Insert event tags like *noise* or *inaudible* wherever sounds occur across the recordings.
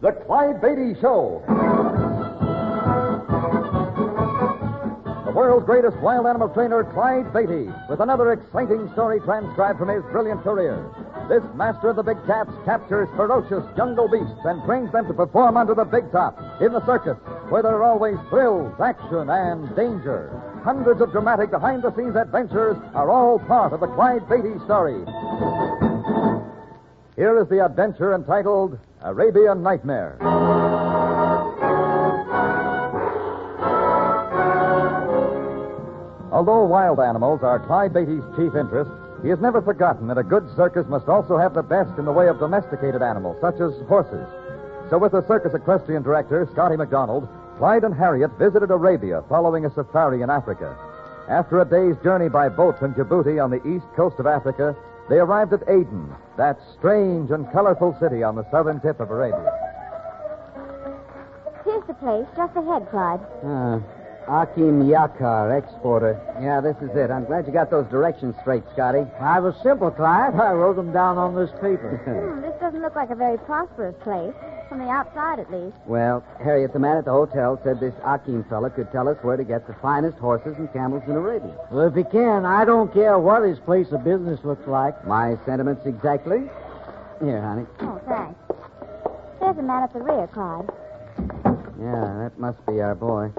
The Clyde Beatty Show. The world's greatest wild animal trainer, Clyde Beatty, with another exciting story transcribed from his brilliant career. This master of the big cats captures ferocious jungle beasts and trains them to perform under the big top in the circus, where there are always thrills, action, and danger. Hundreds of dramatic behind the scenes adventures are all part of the Clyde Beatty story. Here is the adventure entitled Arabian Nightmare. Although wild animals are Clyde Beatty's chief interest, he has never forgotten that a good circus must also have the best in the way of domesticated animals, such as horses. So, with the circus equestrian director, Scotty McDonald, Clyde and Harriet visited Arabia following a safari in Africa. After a day's journey by boat from Djibouti on the east coast of Africa, they arrived at Aden, that strange and colorful city on the southern tip of Arabia. Here's the place, just ahead, Clyde. Ah, Akim Yakar, exporter. Yeah, this is it. I'm glad you got those directions straight, Scotty. I was simple, Clyde. I wrote them down on this paper. Hmm, this doesn't look like a very prosperous place, from the outside at least. Well, Harriet, the man at the hotel, said this Akim fella could tell us where to get the finest horses and camels in Arabia. well, if he can, I don't care what his place of business looks like. My sentiments exactly. Here, honey. Oh, thanks. There's a man at the rear, Clyde. Yeah, that must be our boy.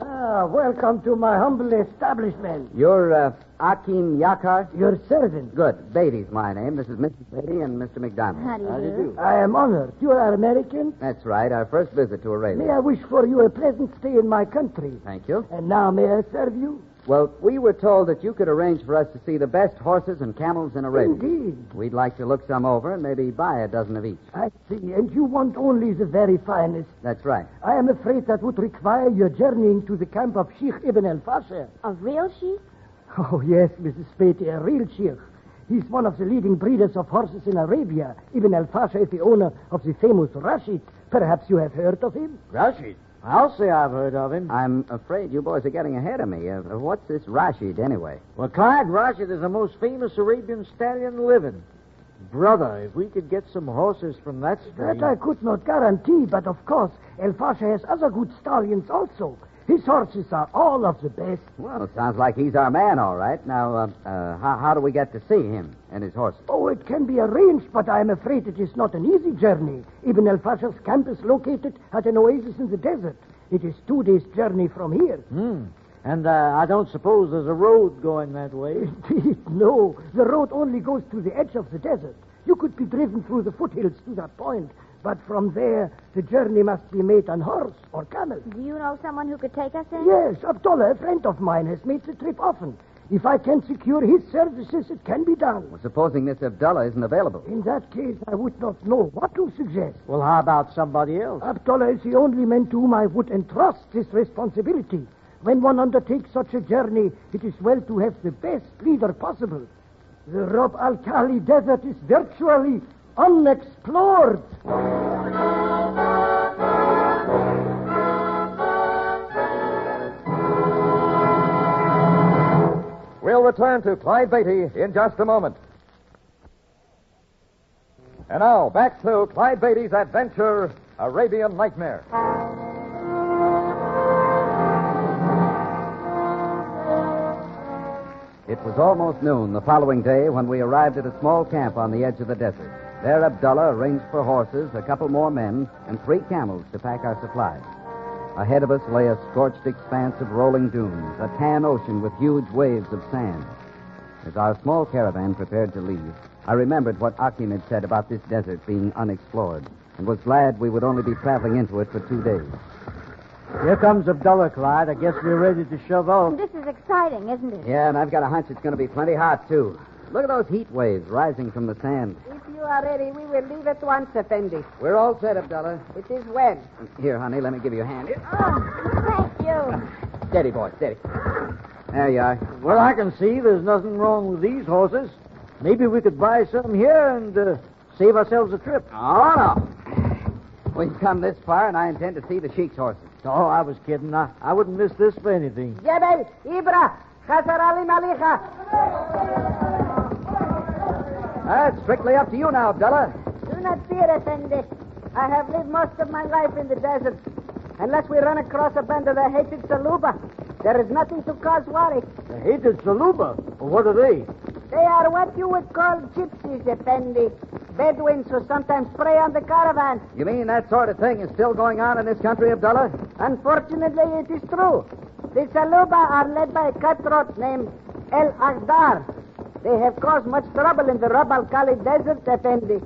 Ah, welcome to my humble establishment. You're uh, Akim Yakar? Your servant. Good. Beatty's my name. This is Mrs. Beatty and Mr. McDonald. How do you do? I am honored. You are American. That's right. Our first visit to Arabia. May I wish for you a pleasant stay in my country. Thank you. And now may I serve you? Well, we were told that you could arrange for us to see the best horses and camels in Arabia. Indeed. We'd like to look some over and maybe buy a dozen of each. I see. And you want only the very finest. That's right. I am afraid that would require your journeying to the camp of Sheikh Ibn al-Fasher. A real sheep? *laughs* Oh, yes, Mrs. Beatty, a real sheikh. He's one of the leading breeders of horses in Arabia. Ibn al-Fasher is the owner of the famous Rashid. Perhaps you have heard of him? Rashid? I'll say I've heard of him. I'm afraid you boys are getting ahead of me. Uh, what's this Rashid, anyway? Well, Clyde Rashid is the most famous Arabian stallion living. Brother, if we could get some horses from that strain. That I could not guarantee, but of course, El Fasher has other good stallions also. His horses are all of the best. Well, it sounds like he's our man, all right. Now, uh, uh, how, how do we get to see him and his horses? Oh, it can be arranged, but I am afraid it is not an easy journey. Ibn El Fasher's camp is located at an oasis in the desert. It is two days' journey from here. Hmm. And uh, I don't suppose there's a road going that way. *laughs* Indeed, no. The road only goes to the edge of the desert. You could be driven through the foothills to that point, but from there, the journey must be made on horse or camel. Do you know someone who could take us there? Yes, Abdullah, a friend of mine, has made the trip often. If I can secure his services, it can be done. Well, supposing this Abdullah isn't available. In that case, I would not know what to suggest. Well, how about somebody else? Abdullah is the only man to whom I would entrust this responsibility. When one undertakes such a journey, it is well to have the best leader possible. The Rub al Khali Desert is virtually unexplored. We'll return to Clyde Beatty in just a moment. And now, back to Clyde Beatty's adventure, Arabian Nightmare. It was almost noon the following day when we arrived at a small camp on the edge of the desert. There, Abdullah arranged for horses, a couple more men, and three camels to pack our supplies. Ahead of us lay a scorched expanse of rolling dunes, a tan ocean with huge waves of sand. As our small caravan prepared to leave, I remembered what Akim had said about this desert being unexplored, and was glad we would only be traveling into it for two days. Here comes Abdullah, Clyde. I guess we're ready to shove off. This is exciting, isn't it? Yeah, and I've got a hunch it's going to be plenty hot, too. Look at those heat waves rising from the sand. If you are ready, we will leave at once, Effendi. We're all set, Abdullah. It is well. Here, honey, let me give you a hand. Oh, thank you. Steady, boy, steady. There you are. Well, I can see there's nothing wrong with these horses. Maybe we could buy some here and uh, save ourselves a trip. Oh, no. We've come this far, and I intend to see the sheik's horses. Oh, I was kidding. I, I wouldn't miss this for anything. Jebel, Ibra, Khazar Ali Malicha. That's strictly up to you now, Abdullah. Do not fear, Effendi. I have lived most of my life in the desert. Unless we run across a band of the hated Saluba, there is nothing to cause worry. The hated Saluba. What are they? They are what you would call gypsies, Effendi. Bedouins who sometimes prey on the caravan. You mean that sort of thing is still going on in this country, Abdullah? Unfortunately, it is true. The Saluba are led by a cutthroat named El Akhtar. They have caused much trouble in the Rub al Khali Desert, Effendi.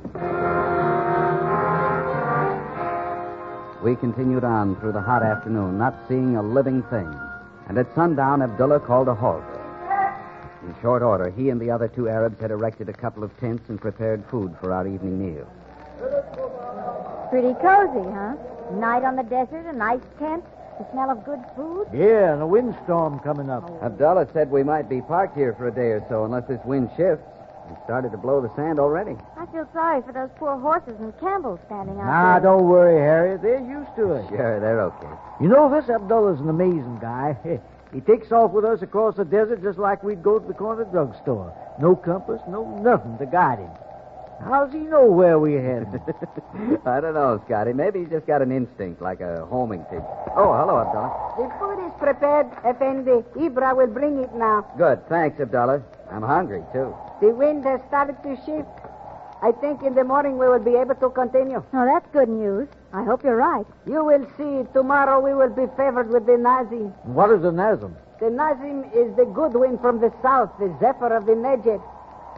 We continued on through the hot afternoon, not seeing a living thing. And at sundown, Abdullah called a halt. In short order, he and the other two Arabs had erected a couple of tents and prepared food for our evening meal. Pretty cozy, huh? Night on the desert, a nice tent, the smell of good food. Yeah, and a windstorm coming up. Oh. Abdullah said we might be parked here for a day or so unless this wind shifts. It started to blow the sand already. I feel sorry for those poor horses and camels standing out Nah, there. don't worry, Harriet. They're used to it. Sure, they're okay. You know, this Abdullah's an amazing guy. *laughs* He takes off with us across the desert just like we'd go to the corner drugstore. No compass, no nothing to guide him. How's he know where we're headed? *laughs* I don't know, Scotty. Maybe he's just got an instinct like a homing pigeon. Oh, hello, Abdullah. The food is prepared, Effendi. Ibra will bring it now. Good. Thanks, Abdullah. I'm hungry, too. The wind has started to shift. I think in the morning we will be able to continue. Oh, that's good news. I hope you're right. You will see. Tomorrow we will be favored with the Nazim. what is the Nazim? The Nazim is the good wind from the south, the zephyr of the Negev.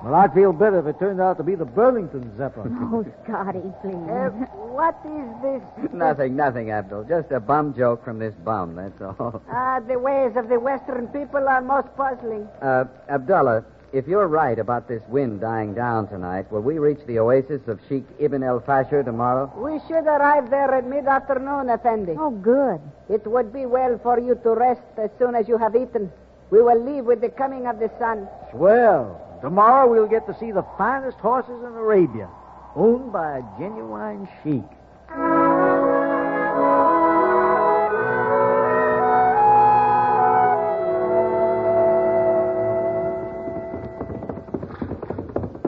Well, I'd feel better if it turned out to be the Burlington Zephyr. *laughs* Oh, Scotty, please. Uh, what is this? Nothing, nothing, Abdul. Just a bum joke from this bum, that's all. Ah, the ways of the Western people are most puzzling. Uh, Abdullah, if you're right about this wind dying down tonight, will we reach the oasis of Sheikh Ibn el Fasher tomorrow? We should arrive there at mid-afternoon, Effendi. Oh, good. It would be well for you to rest as soon as you have eaten. We will leave with the coming of the sun. Swell. Tomorrow we'll get to see the finest horses in Arabia, owned by a genuine sheik.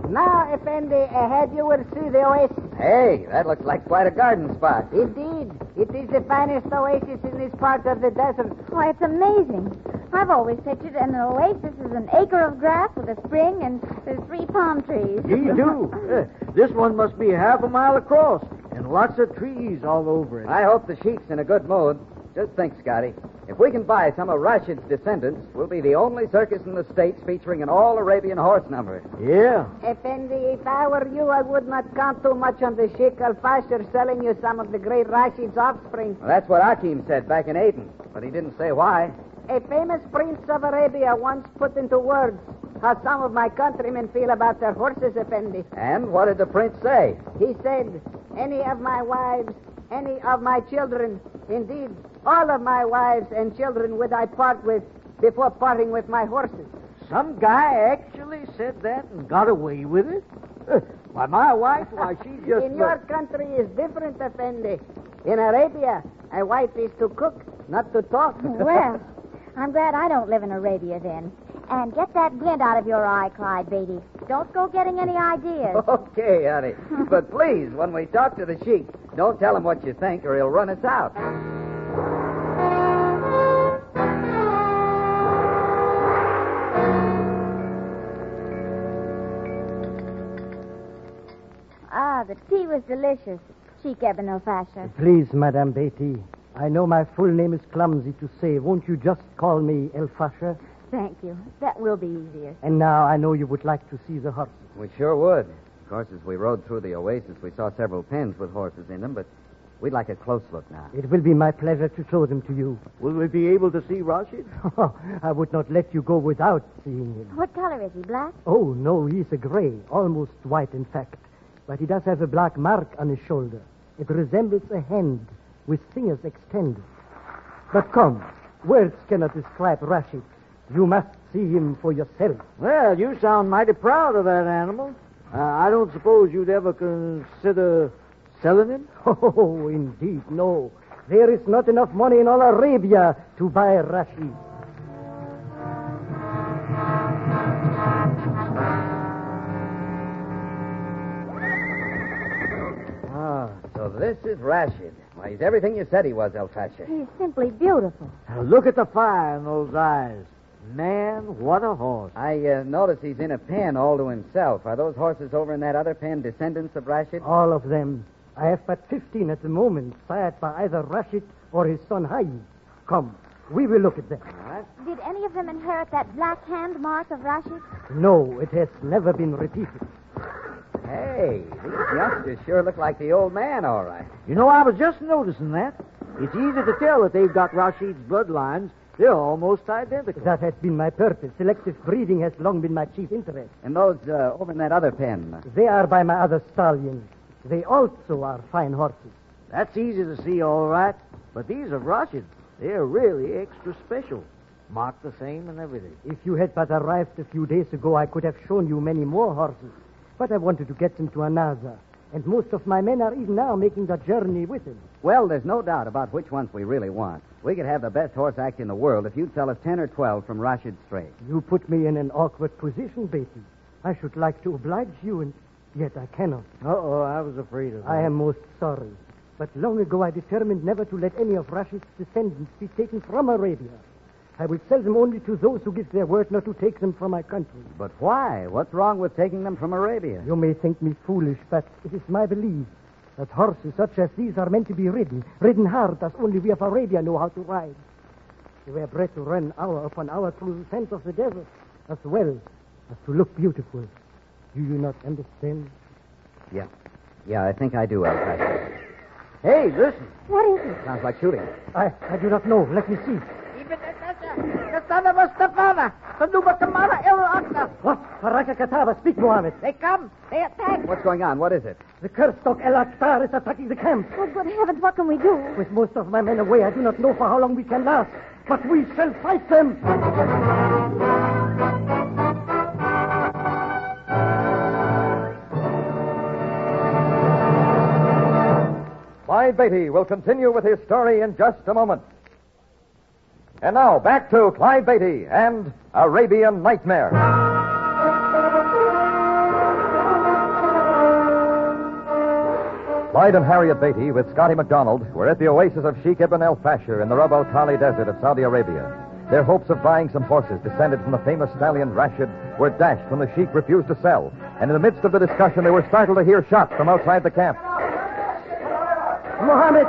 Now, Effendi, ahead you will see the oasis. Hey, that looks like quite a garden spot. Indeed, it is the finest oasis in this part of the desert. Why, it's amazing. I've always pictured an oasis as an acre of grass with a spring and there's three palm trees. Me do. Eh, *laughs* this one must be half a mile across and lots of trees all over it. I hope the Sheikh's in a good mood. Just think, Scotty. If we can buy some of Rashid's descendants, we'll be the only circus in the States featuring an all Arabian horse number. Yeah. Effendi, if I were you, I would not count too much on the Sheikh Al Fasher selling you some of the great Rashid's offspring. Well, that's what Akim said back in Aden, but he didn't say why. A famous prince of Arabia once put into words how some of my countrymen feel about their horses, Effendi. And what did the prince say? He said, Any of my wives, any of my children, indeed, all of my wives and children would I part with before parting with my horses. Some guy actually said that and got away with it? *laughs* Why, my wife, why, she *laughs* just. In your country is different, Effendi. In Arabia, a wife is to cook, not to talk. well, *laughs* I'm glad I don't live in Arabia then. And get that glint out of your eye, Clyde Beatty. Don't go getting any ideas. *laughs* Okay, honey. *laughs* but please, when we talk to the Sheik, don't tell him what you think or he'll run us out. Ah, the tea was delicious. Sheik Ibn el-Fasher. Please, Madame Beatty. I know my full name is clumsy to say. Won't you just call me El Fasher? Thank you. That will be easier. And now I know you would like to see the horses. We sure would. Of course, as we rode through the oasis, we saw several pens with horses in them, but we'd like a close look now. It will be my pleasure to show them to you. Will we be able to see Rashid? *laughs* Oh, I would not let you go without seeing him. What color is he? Black? Oh, no, he's a gray, almost white, in fact. But he does have a black mark on his shoulder. It resembles a hand with fingers extended. But come, words cannot describe Rashid. You must see him for yourself. Well, you sound mighty proud of that animal. Uh, I don't suppose you'd ever consider selling him? *laughs* Oh, indeed, no. There is not enough money in all Arabia to buy Rashid. This is Rashid. Why, he's everything you said he was, El Fasher. He's simply beautiful. Now, look at the fire in those eyes. Man, what a horse. I uh, notice he's in a pen all to himself. Are those horses over in that other pen descendants of Rashid? All of them. I have but 15 at the moment, sired by either Rashid or his son Hayy. Come, we will look at them. Did any of them inherit that black hand mark of Rashid? No, it has never been repeated. Hey, these youngsters sure look like the old man, all right. You know, I was just noticing that. It's easy to tell that they've got Rashid's bloodlines. They're almost identical. That has been my purpose. Selective breeding has long been my chief interest. And those uh, over in that other pen. They are by my other stallions. They also are fine horses. That's easy to see, all right. But these are Rashid's, They're really extra special. Marked the same and everything. If you had but arrived a few days ago, I could have shown you many more horses. But I wanted to get them to Anaza. And most of my men are even now making the journey with him. Well, there's no doubt about which ones we really want. We could have the best horse act in the world if you'd sell us 10 or 12 from Rashid's stray. You put me in an awkward position, Beatty. I should like to oblige you, and yet I cannot. Uh-oh, I was afraid of that. I am most sorry. But long ago I determined never to let any of Rashid's descendants be taken from Arabia. I will sell them only to those who give their word not to take them from my country. But why? What's wrong with taking them from Arabia? You may think me foolish, but it is my belief that horses such as these are meant to be ridden, ridden hard as only we of Arabia know how to ride. They were bred to run hour upon hour through the sands of the desert, as well as to look beautiful. Do you not understand? Yeah. Yeah, I think I do, El Hey, listen. What is it? Sounds like shooting. I, I do not know. Let me see. What? Faraka Kataba, speak, Mohammed. They come. They attack. What's going on? What is it? The cursed dog El Akhtar is attacking the camp. Oh, good heavens, what can we do? With most of my men away, I do not know for how long we can last. But we shall fight them. Clyde Beatty will continue with his story in just a moment. And now, back to Clyde Beatty and Arabian Nightmare. Clyde and Harriet Beatty, with Scotty McDonald, were at the oasis of Sheikh Ibn El Fasher in the Rub al Khali Desert of Saudi Arabia. Their hopes of buying some horses descended from the famous stallion Rashid were dashed when the Sheikh refused to sell. And in the midst of the discussion, they were startled to hear shots from outside the camp. Mohammed,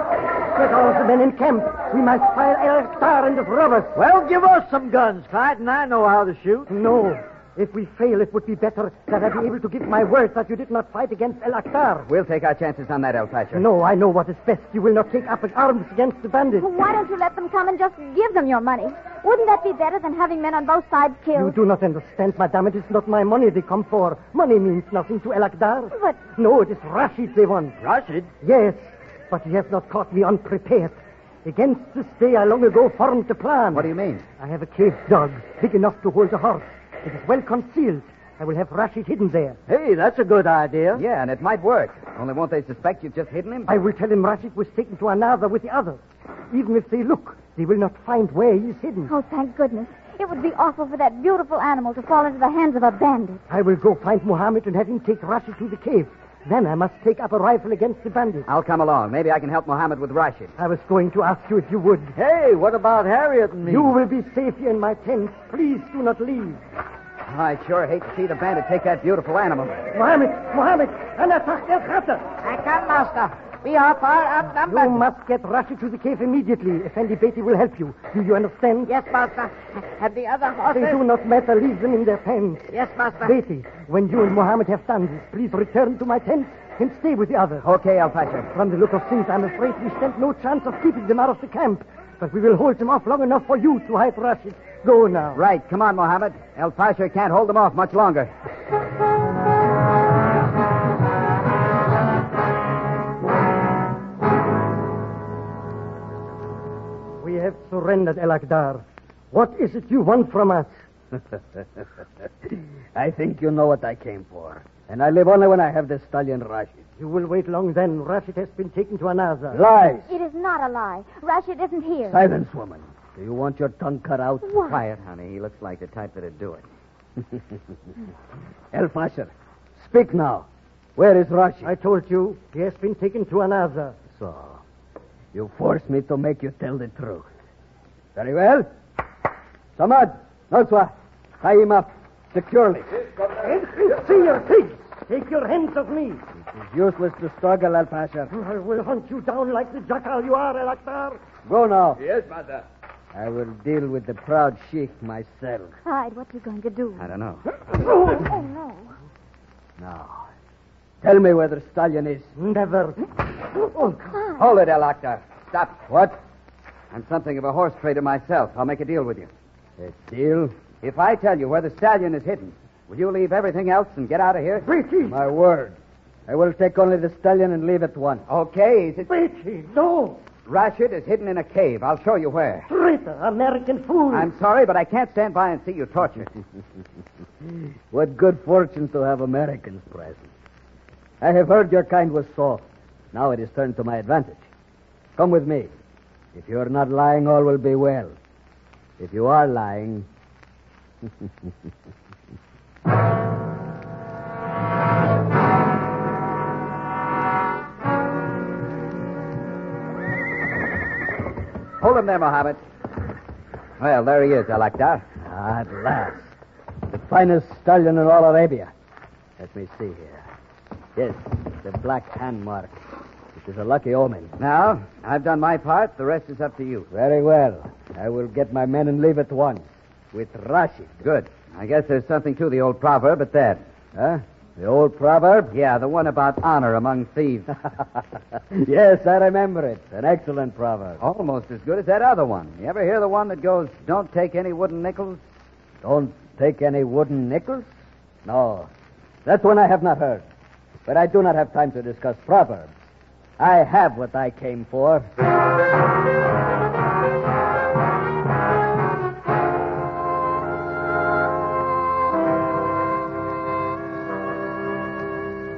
get all the men in camp. We must fire El Akhtar and the robbers. Well, give us some guns, Clyde, and I know how to shoot. No. If we fail, it would be better that I be able to give my word that you did not fight against El Akhtar. We'll take our chances on that, El Fasher. No, I know what is best. You will not take up arms against the bandits. Well, why don't you let them come and just give them your money? Wouldn't that be better than having men on both sides killed? You do not understand, madame. It is not my money they come for. Money means nothing to El Akhtar. But No, it is Rashid they want. Rashid? Yes, but he has not caught me unprepared. Against this day, I long ago formed the plan. What do you mean? I have a cave dog, big enough to hold a horse. It is well concealed. I will have Rashid hidden there. Hey, that's a good idea. Yeah, and it might work. Only won't they suspect you've just hidden him? I will tell him Rashid was taken to another with the others. Even if they look, they will not find where he is hidden. oh, thank goodness. It would be awful for that beautiful animal to fall into the hands of a bandit. I will go find Muhammad and have him take Rashid to the cave. Then I must take up a rifle against the bandits. I'll come along. Maybe I can help Mohammed with Rashid. I was going to ask you if you would. Hey, what about Harriet and me? You will be safe here in my tent. Please do not leave. I'd sure hate to see the bandit take that beautiful animal. Muhammad, Muhammad, and attack El Akhtar. I come, master. We are far outnumbered. You must get Rashid to the cave immediately. Effendi Beatty will help you. Do you understand? Yes, master. And the other horses? They do not matter. Leave them in their pens. Yes, master. Beatty, when you and Mohammed have done this, please return to my tent and stay with the others. Okay, El Fasher. From the look of things, I'm afraid we stand no chance of keeping them out of the camp. But we will hold them off long enough for you to hide Rashid. Go now. Right. Come on, Mohammed. El Fasher can't hold them off much longer. Surrendered, El Akhtar. What is it you want from us? *laughs* I think you know what I came for. And I live only when I have the stallion Rashid. You will wait long then. Rashid has been taken to another. Lies! It is not a lie. Rashid isn't here. Silence, woman. Do you want your tongue cut out? What? Quiet, honey. He looks like the type that'd do it. *laughs* El Fasher, speak now. Where is Rashid? I told you, he has been taken to another. So, you forced me to make you tell the truth. Very well. Samad, Noswa, tie him up securely. See your pigs! Take your hands off me! It's useless to struggle, El Fasher. I will hunt you down like the jackal you are, El Akhtar. Go now. Yes, mother. I will deal with the proud sheikh myself. Clyde, what are you going to do? I don't know. Oh, no. Now, tell me where the stallion is. Never. Oh, Hold it, El Akhtar. Stop. What? I'm something of a horse trader myself. I'll make a deal with you. A deal? If I tell you where the stallion is hidden, will you leave everything else and get out of here? Beatty! My word. I will take only the stallion and leave at once. Okay. Is it... Beatty, no! Rashid is hidden in a cave. I'll show you where. Traitor, American fool! I'm sorry, but I can't stand by and see you tortured. *laughs* What good fortune to have Americans present. I have heard your kind was soft. Now it is turned to my advantage. Come with me. If you are not lying, all will be well. If you are lying. *laughs* Hold him there, Mohammed. Well, there he is, El Akhtar. At last. The finest stallion in all Arabia. Let me see here. Yes, the black hand mark. Is a lucky omen. Now, I've done my part. The rest is up to you. Very well. I will get my men and leave at once. With Rashid. Good. I guess there's something to the old proverb at that. Huh? The old proverb? Yeah, the one about honor among thieves. *laughs* yes, I remember it. An excellent proverb. Almost as good as that other one. You ever hear the one that goes, don't take any wooden nickels? Don't take any wooden nickels? No. That's one I have not heard. But I do not have time to discuss proverbs. I have what I came for.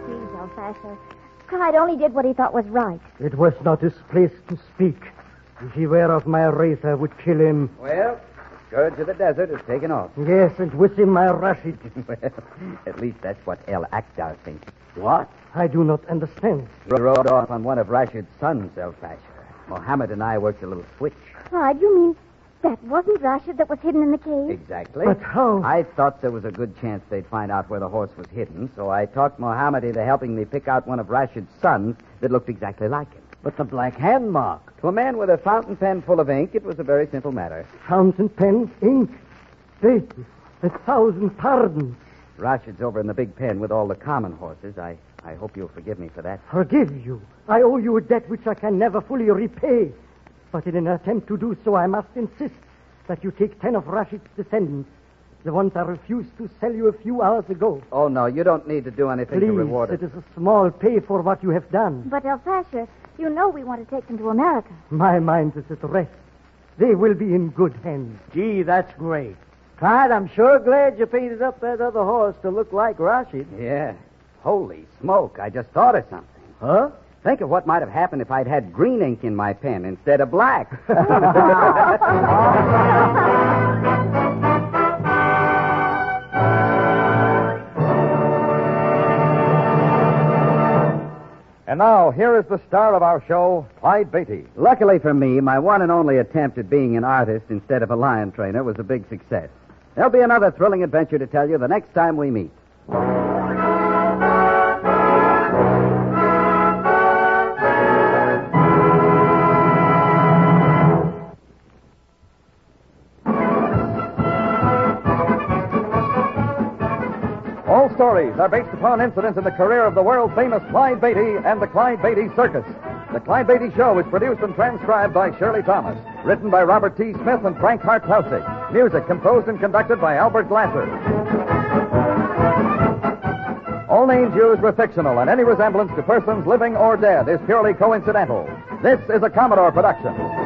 Please, El Fasher. Clyde only did what he thought was right. It was not his place to speak. If he were of my race, I would kill him. Well, Scourge of the Desert is taken off. Yes, and with him my Rashid. *laughs* well, at least that's what El Akhtar thinks. What? I do not understand. He rode off on one of Rashid's sons, El Fasher. Mohammed and I worked a little switch. Clyde, you mean that wasn't Rashid that was hidden in the cave? Exactly. But how? I thought there was a good chance they'd find out where the horse was hidden, so I talked Mohammed into helping me pick out one of Rashid's sons that looked exactly like him. But the black hand mark. To a man with a fountain pen full of ink, it was a very simple matter. Fountain pens, ink. Hey, a thousand pardons. Rashid's over in the big pen with all the common horses. I, I hope you'll forgive me for that. Forgive you. I owe you a debt which I can never fully repay. But in an attempt to do so, I must insist that you take ten of Rashid's descendants, the ones I refused to sell you a few hours ago. Oh, no, you don't need to do anything Please, to reward it us. is a small pay for what you have done. But El Fasher, you know we want to take them to America. My mind is at rest. They will be in good hands. Gee, that's great. Clyde, I'm sure glad you painted up that other horse to look like Rashid. Yeah. Holy smoke, I just thought of something. Huh? Think of what might have happened if I'd had green ink in my pen instead of black. *laughs* *laughs* And now, here is the star of our show, Clyde Beatty. Luckily for me, my one and only attempt at being an artist instead of a lion trainer was a big success. There'll be another thrilling adventure to tell you the next time we meet. Stories are based upon incidents in the career of the world famous Clyde Beatty and the Clyde Beatty Circus. The Clyde Beatty Show is produced and transcribed by Shirley Thomas. Written by Robert T. Smith and Frank Hart Tausig. Music composed and conducted by Albert Glasser. All names used were fictional, and any resemblance to persons living or dead is purely coincidental. This is a Commodore production.